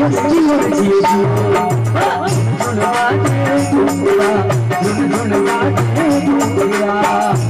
ढूंढवा ढूंढवा ढूंढवा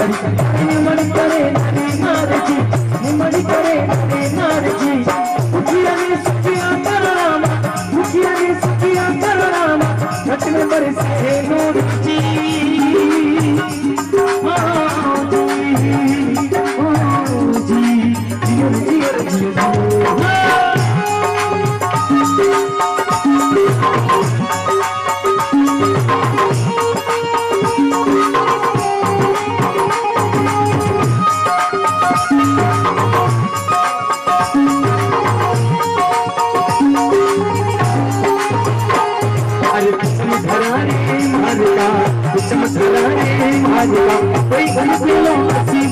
நிம்மடி கரே நிம்மடி கரே मसलाने कोई घर पे लो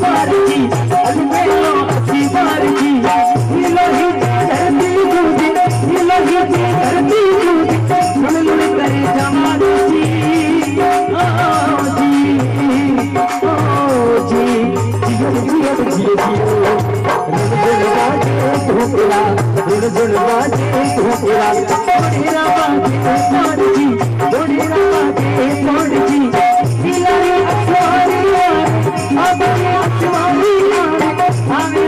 बार की अरे पे लो बार की ये ही धरती दूधी ये ही धरती दूधी सुन लुन करे जमाल जी ओ जी ओ जी जियो जियो रुन रुन बाजे धोकला रुन रुन पूरा धोकला तेरा बाजे तोड़ जी तोड़ेरा बाजे तोड़ जी दिलारे अखबारी अब ये अखबारी हमें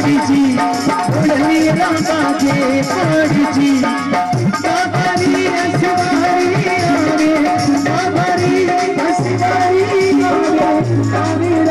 जी भोले रामा के पार जी। बाबारी असवारी आवे बाबारी असवारी आवे।